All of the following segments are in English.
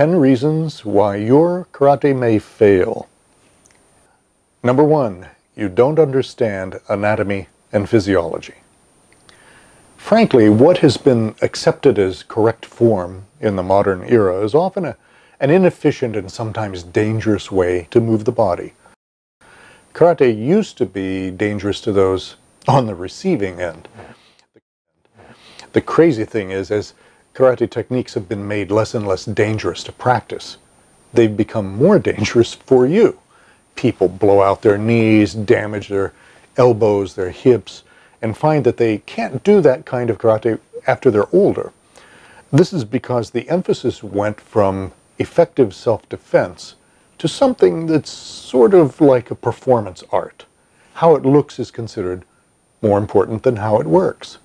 10 reasons why your karate may fail. Number one, you don't understand anatomy and physiology. Frankly, what has been accepted as correct form in the modern era is often a, an inefficient and sometimes dangerous way to move the body. Karate used to be dangerous to those on the receiving end. The crazy thing is, as karate techniques have been made less and less dangerous to practice, they've become more dangerous for you. People blow out their knees, damage their elbows, their hips, and find that they can't do that kind of karate after they're older. This is because the emphasis went from effective self-defense to something that's sort of like a performance art. How it looks is considered more important than how it works.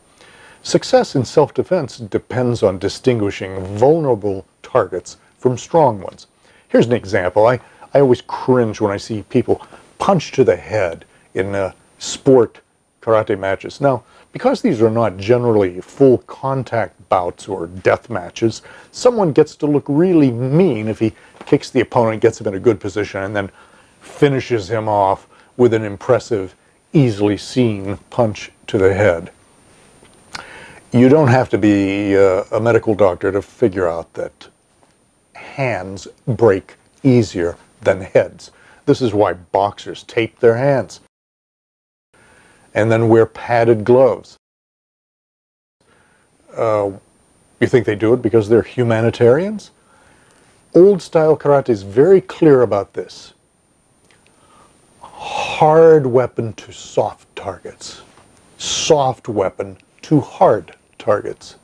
Success in self-defense depends on distinguishing vulnerable targets from strong ones. Here's an example. I, I always cringe when I see people punch to the head in uh, sport karate matches. Now, because these are not generally full contact bouts or death matches, someone gets to look really mean if he kicks the opponent, gets him in a good position, and then finishes him off with an impressive, easily seen punch to the head. You don't have to be uh, a medical doctor to figure out that hands break easier than heads. This is why boxers tape their hands and then wear padded gloves. Uh, you think they do it because they're humanitarians? Old style karate is very clear about this. Hard weapon to soft targets. Soft weapon to hard targets.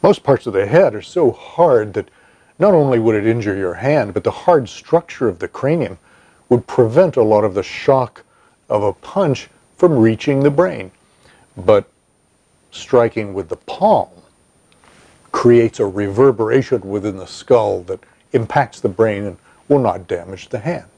Most parts of the head are so hard that not only would it injure your hand, but the hard structure of the cranium would prevent a lot of the shock of a punch from reaching the brain. But striking with the palm creates a reverberation within the skull that impacts the brain and will not damage the hand.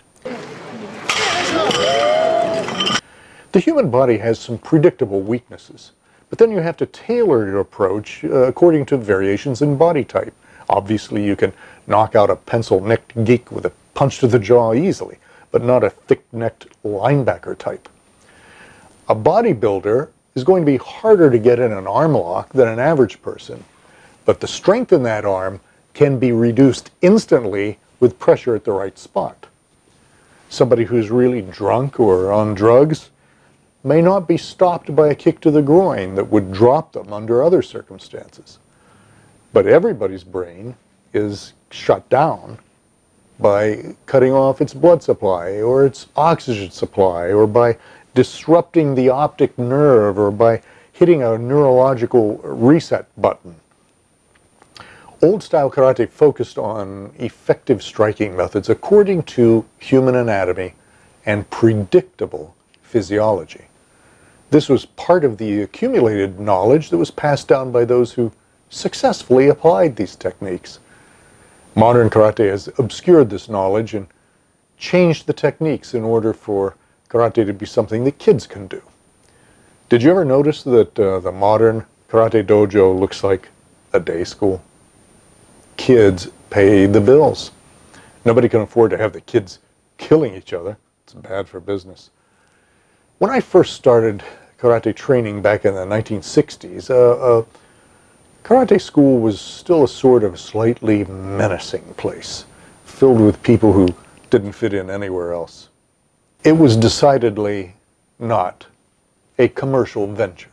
The human body has some predictable weaknesses, but then you have to tailor your approach uh, according to variations in body type. Obviously, you can knock out a pencil-necked geek with a punch to the jaw easily, but not a thick-necked linebacker type. A bodybuilder is going to be harder to get in an arm lock than an average person, but the strength in that arm can be reduced instantly with pressure at the right spot. Somebody who's really drunk or on drugs may not be stopped by a kick to the groin that would drop them under other circumstances. But everybody's brain is shut down by cutting off its blood supply or its oxygen supply or by disrupting the optic nerve or by hitting a neurological reset button. Old style karate focused on effective striking methods according to human anatomy and predictable physiology. This was part of the accumulated knowledge that was passed down by those who successfully applied these techniques. Modern karate has obscured this knowledge and changed the techniques in order for karate to be something that kids can do. Did you ever notice that uh, the modern karate dojo looks like a day school? Kids pay the bills. Nobody can afford to have the kids killing each other. It's bad for business. When I first started karate training back in the 1960s, uh, uh, karate school was still a sort of slightly menacing place, filled with people who didn't fit in anywhere else. It was decidedly not a commercial venture.